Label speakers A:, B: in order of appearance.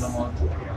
A: da moto.